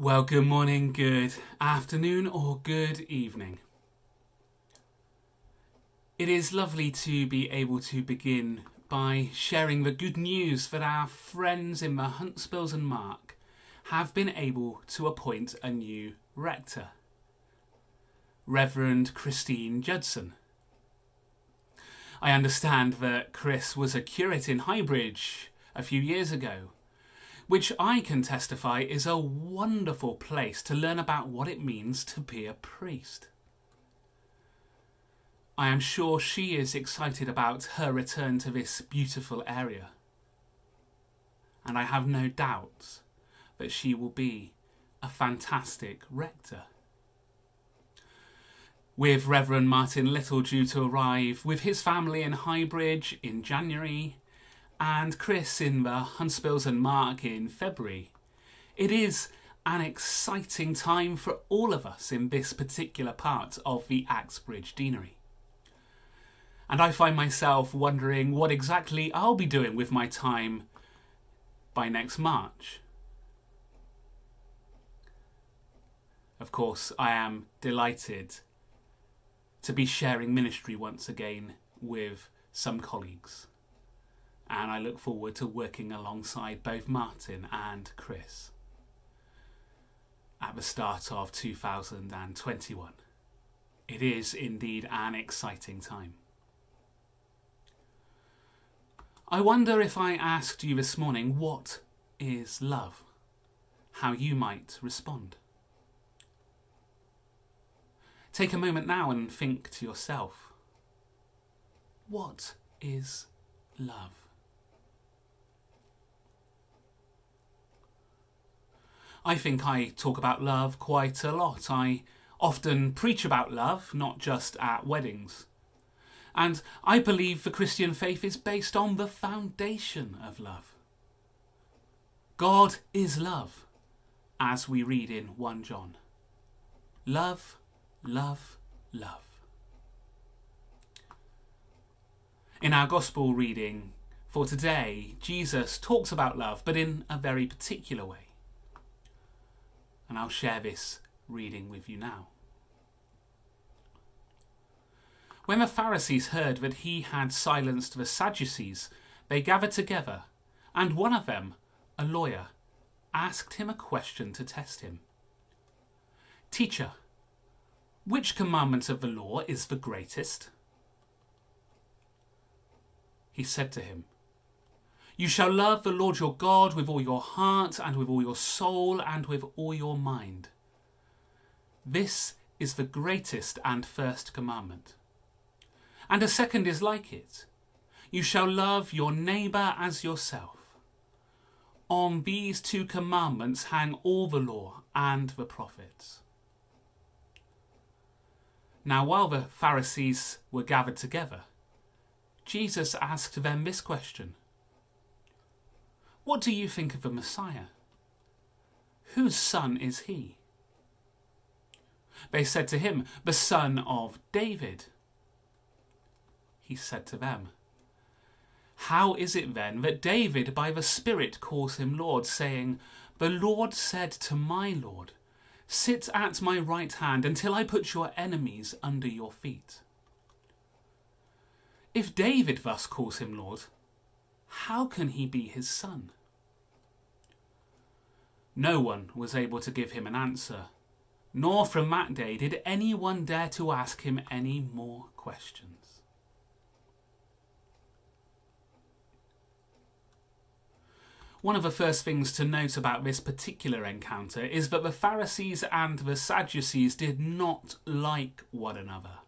Well, good morning, good afternoon, or good evening. It is lovely to be able to begin by sharing the good news that our friends in the Huntspills and Mark have been able to appoint a new rector, Reverend Christine Judson. I understand that Chris was a curate in Highbridge a few years ago which I can testify is a wonderful place to learn about what it means to be a priest. I am sure she is excited about her return to this beautiful area. And I have no doubts that she will be a fantastic rector. With Reverend Martin Little due to arrive with his family in Highbridge in January, and Chris in the Huntspills and Mark in February. It is an exciting time for all of us in this particular part of the Axbridge Deanery. And I find myself wondering what exactly I'll be doing with my time by next March. Of course, I am delighted to be sharing ministry once again with some colleagues and I look forward to working alongside both Martin and Chris at the start of 2021. It is indeed an exciting time. I wonder if I asked you this morning what is love, how you might respond. Take a moment now and think to yourself what is love? I think I talk about love quite a lot. I often preach about love, not just at weddings. And I believe the Christian faith is based on the foundation of love. God is love, as we read in 1 John. Love, love, love. In our Gospel reading for today, Jesus talks about love, but in a very particular way and I'll share this reading with you now. When the Pharisees heard that he had silenced the Sadducees, they gathered together, and one of them, a lawyer, asked him a question to test him. Teacher, which commandment of the law is the greatest? He said to him, you shall love the Lord your God with all your heart and with all your soul and with all your mind. This is the greatest and first commandment. And a second is like it. You shall love your neighbour as yourself. On these two commandments hang all the law and the prophets. Now, while the Pharisees were gathered together, Jesus asked them this question what do you think of the Messiah? Whose son is he? They said to him, The son of David. He said to them, How is it then that David by the Spirit calls him Lord, saying, The Lord said to my Lord, Sit at my right hand until I put your enemies under your feet? If David thus calls him Lord, how can he be his son? No one was able to give him an answer, nor from that day did anyone dare to ask him any more questions. One of the first things to note about this particular encounter is that the Pharisees and the Sadducees did not like one another,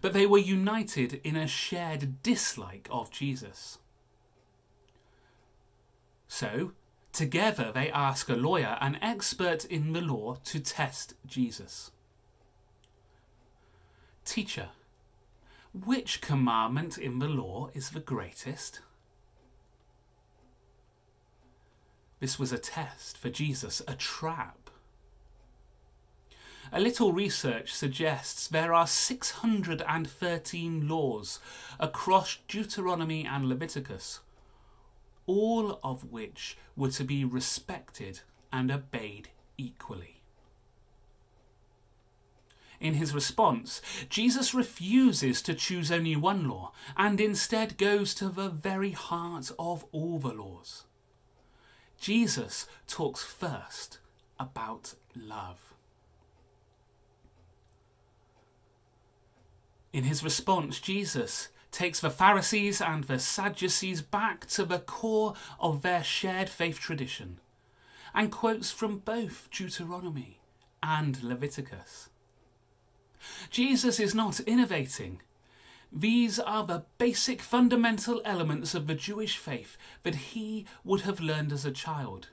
but they were united in a shared dislike of Jesus. So, together they ask a lawyer, an expert in the law, to test Jesus. Teacher, which commandment in the law is the greatest? This was a test for Jesus, a trap. A little research suggests there are 613 laws across Deuteronomy and Leviticus, all of which were to be respected and obeyed equally. In his response, Jesus refuses to choose only one law and instead goes to the very heart of all the laws. Jesus talks first about love. In his response, Jesus takes the Pharisees and the Sadducees back to the core of their shared faith tradition and quotes from both Deuteronomy and Leviticus. Jesus is not innovating. These are the basic fundamental elements of the Jewish faith that he would have learned as a child.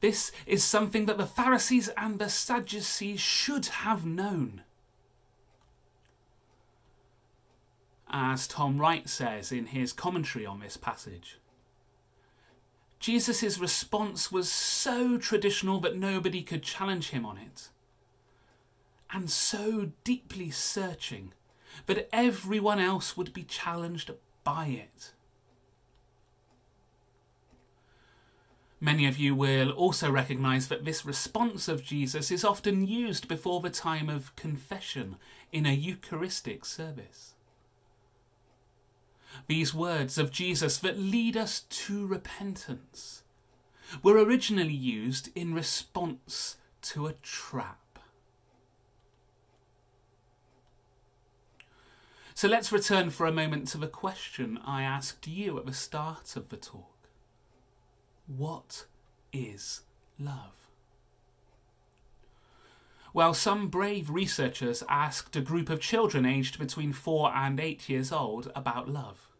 This is something that the Pharisees and the Sadducees should have known. As Tom Wright says in his commentary on this passage, Jesus' response was so traditional that nobody could challenge him on it, and so deeply searching that everyone else would be challenged by it. Many of you will also recognize that this response of Jesus is often used before the time of confession in a Eucharistic service. These words of Jesus that lead us to repentance were originally used in response to a trap. So let's return for a moment to the question I asked you at the start of the talk. What is love? Well, some brave researchers asked a group of children aged between four and eight years old about love.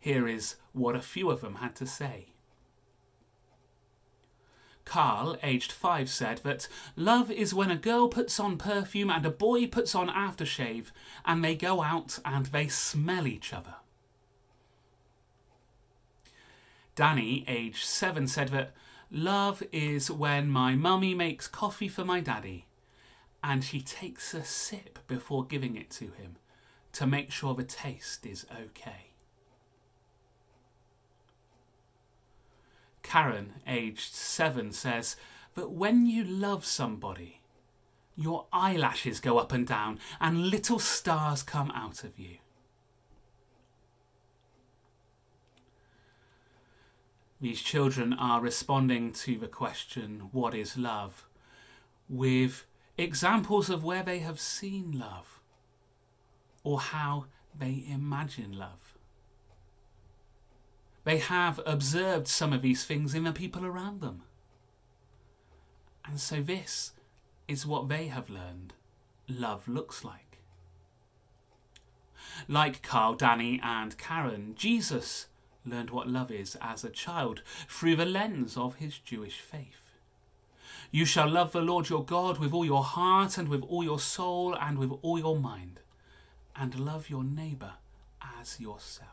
Here is what a few of them had to say. Carl, aged five, said that love is when a girl puts on perfume and a boy puts on aftershave and they go out and they smell each other. Danny, aged seven, said that love is when my mummy makes coffee for my daddy and she takes a sip before giving it to him to make sure the taste is okay. Karen, aged seven, says that when you love somebody, your eyelashes go up and down and little stars come out of you. These children are responding to the question, What is love? with examples of where they have seen love or how they imagine love. They have observed some of these things in the people around them. And so, this is what they have learned love looks like. Like Carl, Danny, and Karen, Jesus learned what love is as a child through the lens of his Jewish faith. You shall love the Lord your God with all your heart and with all your soul and with all your mind, and love your neighbour as yourself.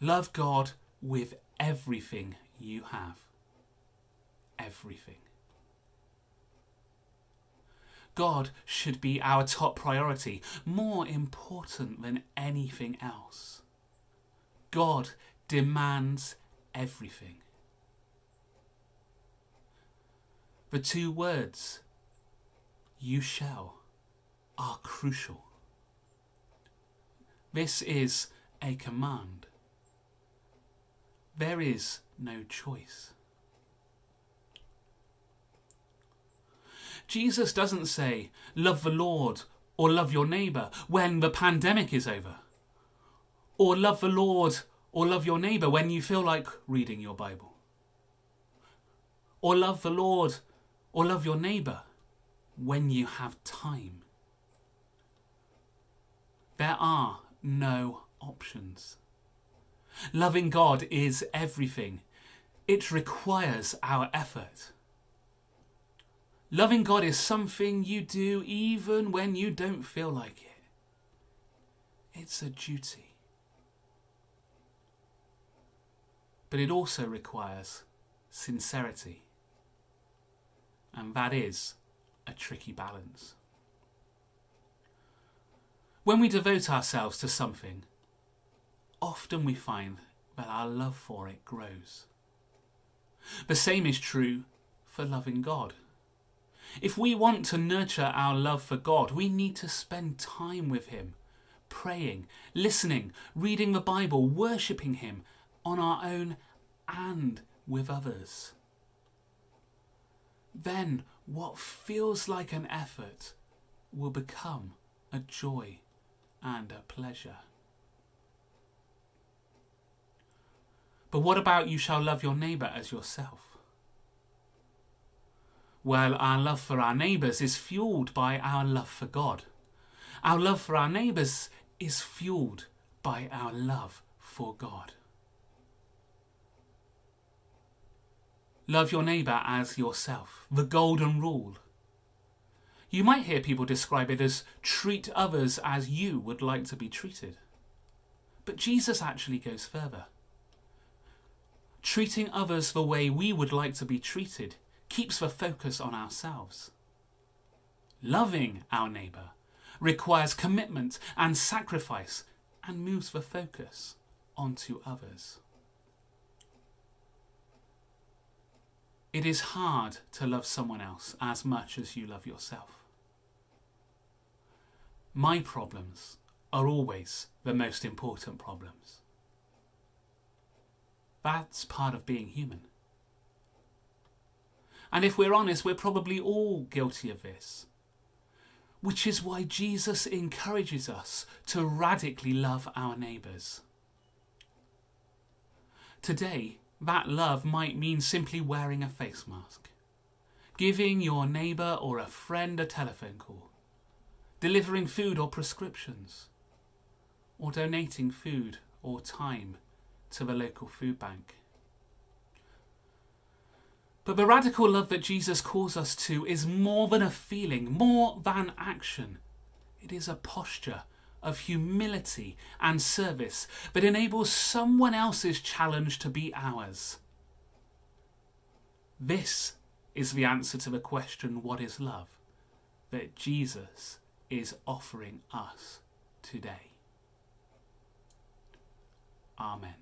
Love God with everything you have. Everything. God should be our top priority, more important than anything else. God demands everything. The two words, you shall, are crucial. This is a command. There is no choice. Jesus doesn't say, love the Lord or love your neighbour when the pandemic is over. Or love the Lord or love your neighbour when you feel like reading your Bible. Or love the Lord or love your neighbour when you have time. There are no options. Loving God is everything. It requires our effort. Loving God is something you do even when you don't feel like it. It's a duty. But it also requires sincerity. And that is a tricky balance. When we devote ourselves to something, often we find that our love for it grows. The same is true for loving God. If we want to nurture our love for God, we need to spend time with Him, praying, listening, reading the Bible, worshipping Him on our own and with others. Then what feels like an effort will become a joy and a pleasure. But what about you shall love your neighbour as yourself? Well, our love for our neighbours is fueled by our love for God. Our love for our neighbours is fueled by our love for God. Love your neighbour as yourself, the golden rule. You might hear people describe it as treat others as you would like to be treated. But Jesus actually goes further. Treating others the way we would like to be treated keeps the focus on ourselves. Loving our neighbour requires commitment and sacrifice and moves the focus onto others. It is hard to love someone else as much as you love yourself. My problems are always the most important problems. That's part of being human. And if we're honest, we're probably all guilty of this. Which is why Jesus encourages us to radically love our neighbours. Today, that love might mean simply wearing a face mask, giving your neighbour or a friend a telephone call, delivering food or prescriptions, or donating food or time to the local food bank. But the radical love that Jesus calls us to is more than a feeling, more than action. It is a posture of humility and service that enables someone else's challenge to be ours. This is the answer to the question, What is love? that Jesus is offering us today. Amen.